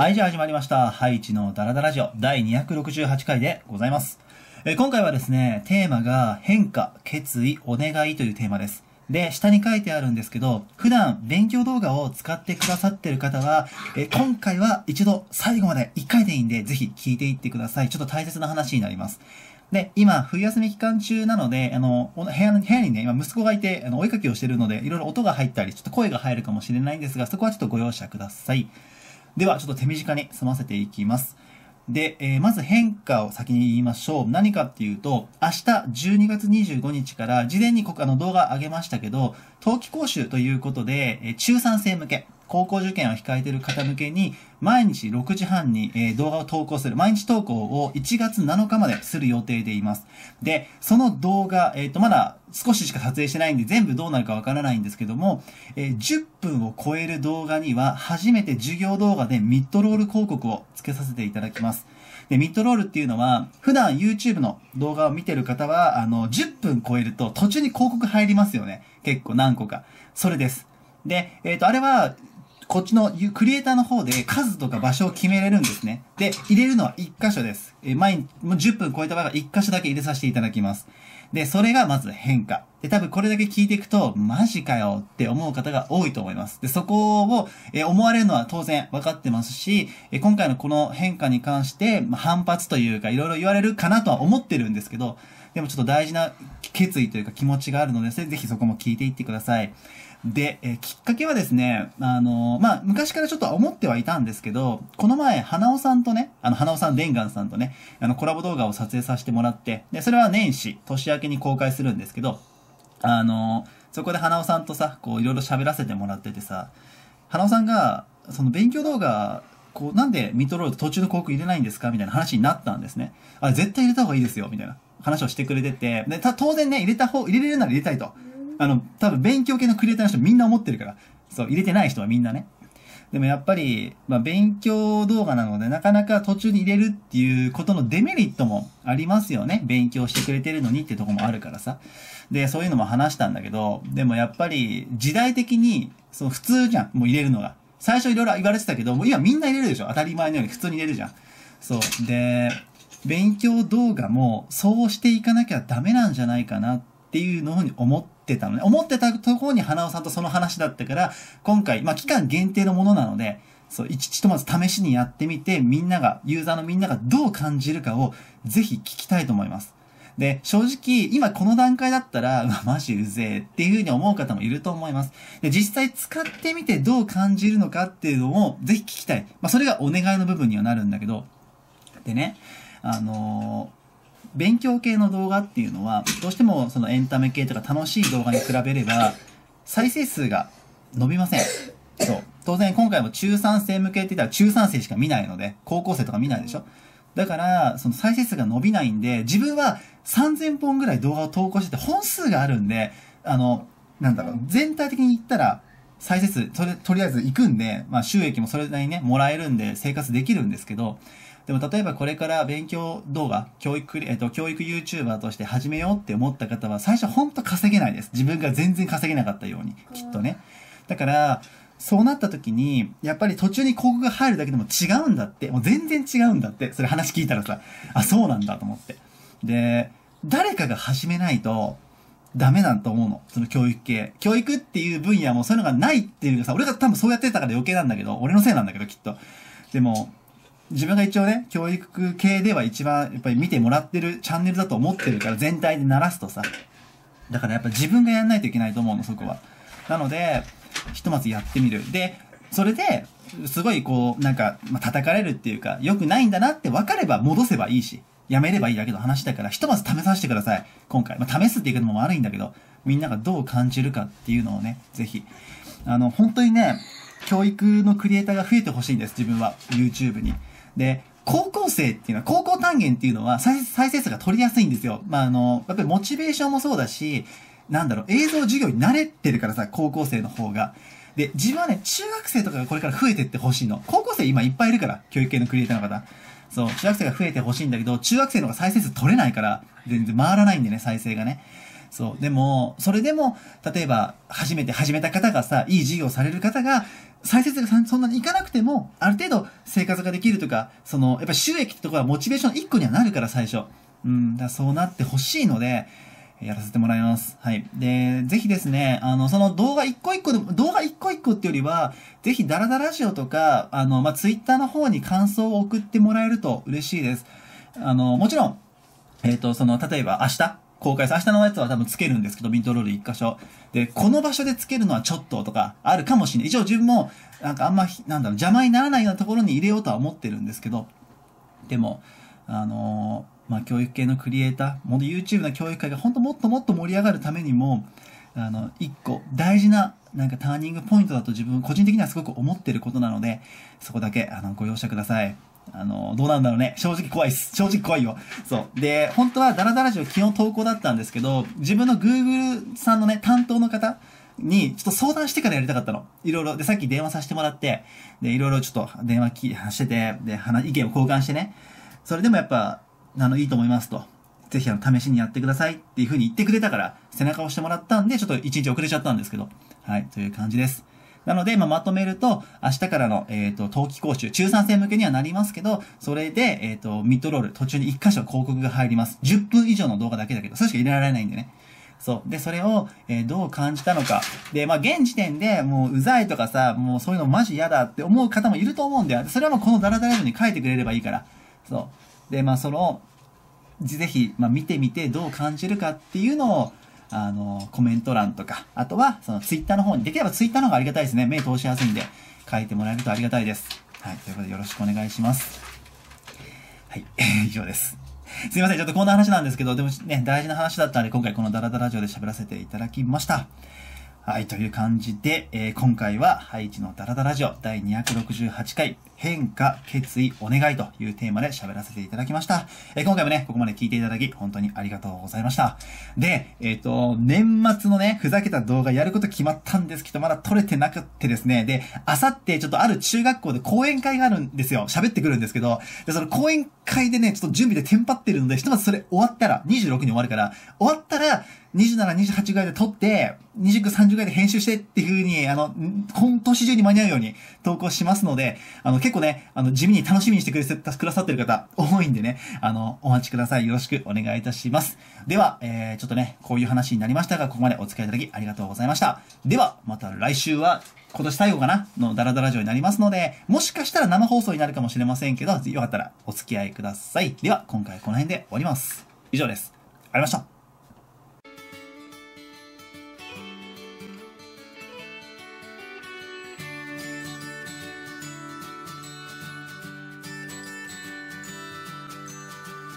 はい、じゃあ始まりました。ハイチのダラダラジオ第268回でございます。え今回はですね、テーマが変化、決意、お願いというテーマです。で、下に書いてあるんですけど、普段勉強動画を使ってくださってる方は、え今回は一度最後まで1回でいいんで、ぜひ聞いていってください。ちょっと大切な話になります。で、今、冬休み期間中なので、あの、部屋、部屋にね、今息子がいて、あの、お絵かきをしてるので、いろいろ音が入ったり、ちょっと声が入るかもしれないんですが、そこはちょっとご容赦ください。では、ちょっと手短に済ませていきます。で、えーまず変化を先に言いましょう。何かっていうと、明日12月25日から事前にここあの動画上げましたけど、冬季講習ということで、え中3生向け、高校受験を控えている方向けに、毎日6時半に、えー動画を投稿する、毎日投稿を1月7日までする予定でいます。で、その動画、えっ、と、まだ少ししか撮影してないんで全部どうなるかわからないんですけども、えー10分を超える動画には初めて授業動画でミッドロール広告をつけさせていただきます。で、ミッドロールっていうのは、普段 YouTube の動画を見てる方は、あの、10分超えると途中に広告入りますよね。結構何個か。それです。で、えっ、と、あれは、こっちのクリエイターの方で数とか場所を決めれるんですね。で、入れるのは1箇所です。えー毎日、もう10分超えた場合は1箇所だけ入れさせていただきます。で、それがまず変化。で、多分これだけ聞いていくと、マジかよって思う方が多いと思います。で、そこを、えー思われるのは当然分かってますし、えー今回のこの変化に関して、まあ、反発というか、いろいろ言われるかなとは思ってるんですけど、でもちょっと大事な決意というか気持ちがあるので、ぜひそこも聞いていってください。で、えーきっかけはですね、あのまあ、昔からちょっと思ってはいたんですけど、この前、花尾さんとね、あの、花尾さん、レンガンさんとね、あの、コラボ動画を撮影させてもらって、で、それは年始、年明けに公開するんですけど、あのそこで花尾さんとさ、こう、いろいろ喋らせてもらっててさ、花尾さんが、その勉強動画、こう、なんでミッドロール途中の広告入れないんですかみたいな話になったんですね。あ、絶対入れた方がいいですよ、みたいな話をしてくれてて、で、た当然ね、入れた方、入れれるなら入れたいと。あの、多分勉強系のクリエイターの人みんな思ってるから。そう、入れてない人はみんなね。でもやっぱり、まあ、勉強動画なので、なかなか途中に入れるっていうことのデメリットもありますよね。勉強してくれてるのにってとこもあるからさ。で、そういうのも話したんだけど、でもやっぱり、時代的に、その普通じゃん。もう入れるのが。最初いろいろ言われてたけど、もう今みんな入れるでしょ。当たり前のように普通に入れるじゃん。そう。で、勉強動画もそうしていかなきゃダメなんじゃないかなっていうのに思ってたのね。思ってたところに花尾さんとその話だったから、今回、まあ期間限定のものなので、そう、一ひとまず試しにやってみて、みんなが、ユーザーのみんながどう感じるかをぜひ聞きたいと思います。で、正直、今この段階だったら、うわ、マジうぜえっていう風に思う方もいると思います。で、実際使ってみてどう感じるのかっていうのをぜひ聞きたい。まあ、それがお願いの部分にはなるんだけど、でね、あのー勉強系の動画っていうのは、どうしてもそのエンタメ系とか楽しい動画に比べれば、再生数が伸びません。そう。当然今回も中3生向けって言ったら中3生しか見ないので、高校生とか見ないでしょだから、その再生数が伸びないんで、自分は3000本ぐらい動画を投稿してて本数があるんで、あの、なんだろう、全体的に言ったら、再生数、それ、とりあえず行くんで、まあ収益もそれなりにね、もらえるんで生活できるんですけど、でも例えばこれから勉強動画、教育、えっと、教育 YouTuber として始めようって思った方は、最初ほんと稼げないです。自分が全然稼げなかったように、きっとね。だから、そうなった時に、やっぱり途中に広告が入るだけでも違うんだって、もう全然違うんだって、それ話聞いたらさ、あ、そうなんだと思って。で、誰かが始めないと、ダメなんと思うの。その教育系。教育っていう分野もそういうのがないっていうのさ、俺が多分そうやってたから余計なんだけど、俺のせいなんだけど、きっと。でも、自分が一応ね、教育系では一番やっぱり見てもらってるチャンネルだと思ってるから全体で鳴らすとさ。だからやっぱ自分がやんないといけないと思うの、そこは。なので、ひとまずやってみる。で、それで、すごいこう、なんか、まあ、叩かれるっていうか、良くないんだなって分かれば戻せばいいし、やめればいいだけの話だから、ひとまず試させてください。今回。まあ、試すっていう言い方も悪いんだけど、みんながどう感じるかっていうのをね、ぜひ。あの、本当にね、教育のクリエイターが増えてほしいんです、自分は。YouTube に。で、高校生っていうのは、高校単元っていうのは再再生数が取りやすいんですよ。まあ、あの、やっぱりモチベーションもそうだし、なんだろう、映像授業に慣れてるからさ、高校生の方が。で、自分はね、中学生とかがこれから増えてってほしいの。高校生今いっぱいいるから、教育系のクリエイターの方。そう、中学生が増えてほしいんだけど、中学生の方が再生数取れないから、全然回らないんでね、再生がね。そう。でも、それでも、例えば、初めて始めた方がさ、いい授業される方が、再生数がそんなにいかなくても、ある程度生活ができるとか、その、やっぱ収益ってところはモチベーション1個にはなるから、最初。うん、だそうなってほしいので、やらせてもらいます。はい。で、ぜひですね、あの、その動画一個一個で、動画一個一個ってよりは、ぜひダラダラジオとか、あの、まあ、ツイッターの方に感想を送ってもらえると嬉しいです。あの、もちろん、えっ、ー、と、その、例えば明日、公開する。明日のやつは多分つけるんですけど、ビントロール一箇所。で、この場所でつけるのはちょっととか、あるかもしれない。一応自分も、なんかあんま、なんだろう、邪魔にならないようなところに入れようとは思ってるんですけど、でも、あのーまあ、教育系のクリエイター、もっと YouTube の教育界が本当もっともっと盛り上がるためにも、あの、一個大事な、なんかターニングポイントだと自分個人的にはすごく思ってることなので、そこだけ、あの、ご容赦ください。あの、どうなんだろうね。正直怖いっす。正直怖いよ。そう。で、本当はダラダラジオ基本投稿だったんですけど、自分の Google さんのね、担当の方に、ちょっと相談してからやりたかったの。いろいろ。で、さっき電話させてもらって、で、いろいろちょっと電話きしてて、で、話意見を交換してね。それでもやっぱ、あの、いいと思いますと。ぜひあの、試しにやってくださいっていう風に言ってくれたから、背中を押してもらったんで、ちょっと一日遅れちゃったんですけど。はい、という感じです。なので、まあ、まとめると、明日からの、えっ、ー、と、冬季講習、中3生向けにはなりますけど、それで、えっ、ー、と、ミッドロール、途中に1箇所広告が入ります。10分以上の動画だけだけど、それしか入れられないんでね。そう。で、それを、えー、どう感じたのか。で、まあ、現時点でもう、うざいとかさ、もうそういうのマジ嫌だって思う方もいると思うんだよ。それはもうこのダラダラに書いてくれればいいから。そう。で、まあ、その、ぜひ、まあ、見てみてどう感じるかっていうのを、あの、コメント欄とか、あとは、そのツイッターの方に、できればツイッターの方がありがたいですね。目通しやすいんで、書いてもらえるとありがたいです。はい。ということでよろしくお願いします。はい。以上です。すいません。ちょっとこんな話なんですけど、でもね、大事な話だったんで、今回このダラダラジオで喋らせていただきました。はい、という感じで、えー、今回は、ハイチのダラダラジオ第268回、変化、決意、お願いというテーマで喋らせていただきました。えー、今回もね、ここまで聞いていただき、本当にありがとうございました。で、えっ、ー、と、年末のね、ふざけた動画やること決まったんですけど、まだ撮れてなくってですね、で、あさってちょっとある中学校で講演会があるんですよ。喋ってくるんですけど、で、その講演会でね、ちょっと準備でテンパってるので、ひとまずそれ終わったら、26に終わるから、終わったら、27、28ぐらいで撮って、29、30ぐらいで編集してっていう風に、あの、今年中に間に合うように投稿しますので、あの、結構ね、あの、地味に楽しみにしてくれくださってる方多いんでね、あの、お待ちください。よろしくお願いいたします。では、えー、ちょっとね、こういう話になりましたが、ここまでお付き合いいただきありがとうございました。では、また来週は、今年最後かなのダラダラ城になりますので、もしかしたら生放送になるかもしれませんけど、よかったらお付き合いください。では、今回この辺で終わります。以上です。ありがとうございました。